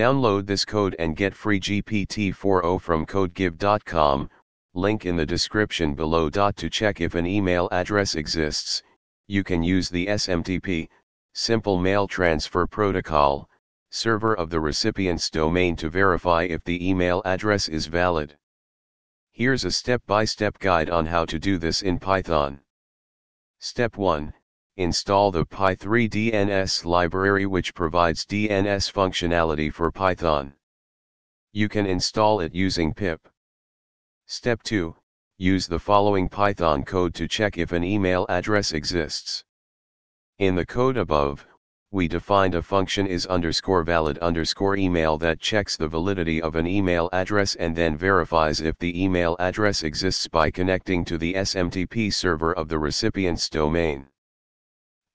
Download this code and get free GPT-4o from codegive.com, link in the description below. To check if an email address exists, you can use the SMTP, Simple Mail Transfer Protocol, server of the recipient's domain to verify if the email address is valid. Here's a step-by-step -step guide on how to do this in Python. Step 1, install the Py3 DNS library which provides DNS functionality for Python. You can install it using pip. Step 2, use the following Python code to check if an email address exists. In the code above, we defined a function is underscore valid underscore email that checks the validity of an email address and then verifies if the email address exists by connecting to the SMTP server of the recipient's domain.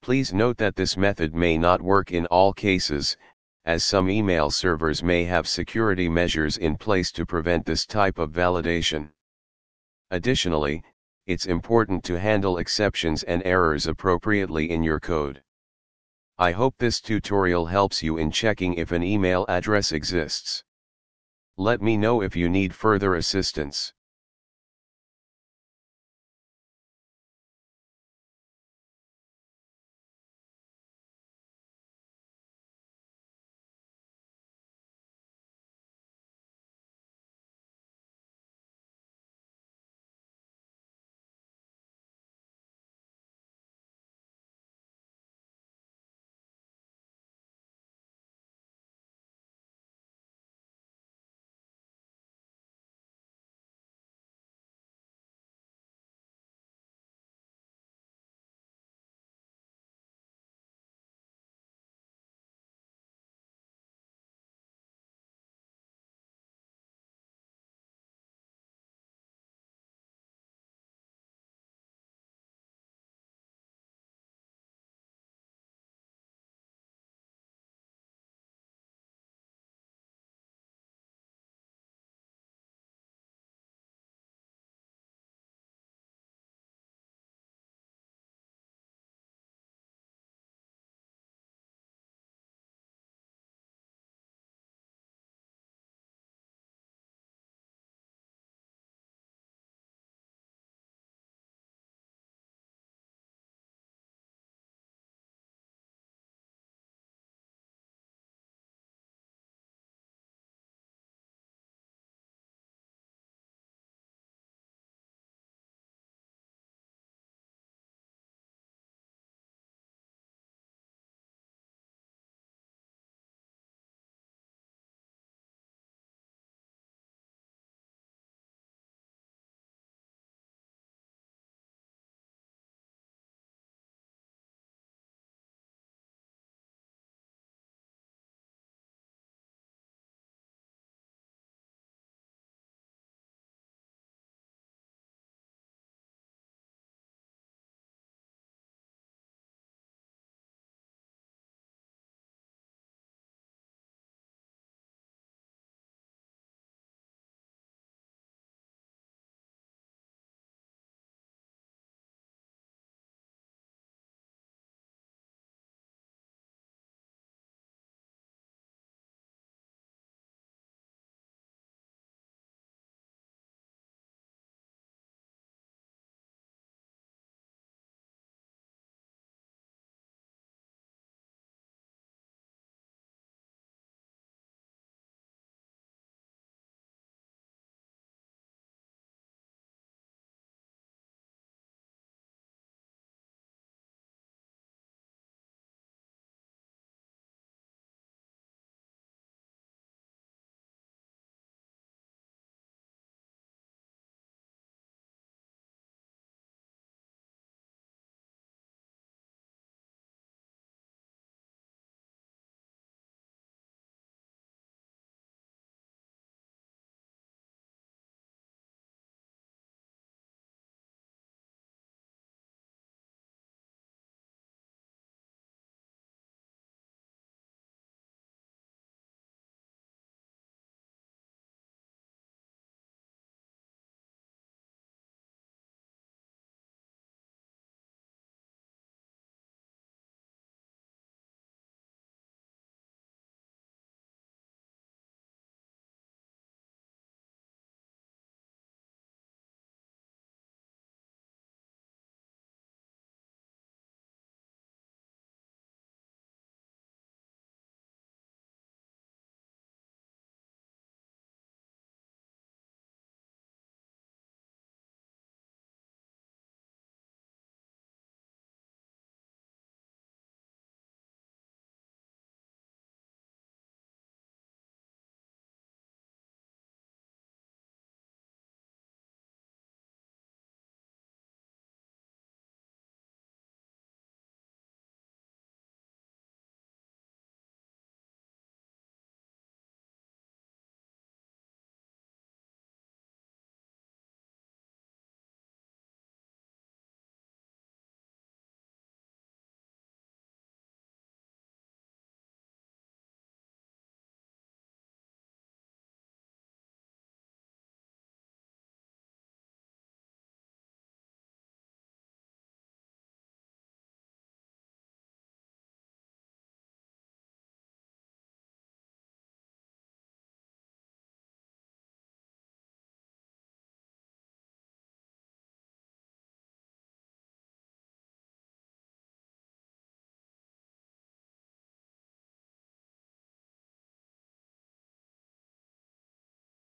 Please note that this method may not work in all cases, as some email servers may have security measures in place to prevent this type of validation. Additionally, it's important to handle exceptions and errors appropriately in your code. I hope this tutorial helps you in checking if an email address exists. Let me know if you need further assistance.